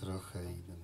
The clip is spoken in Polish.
trochę inne.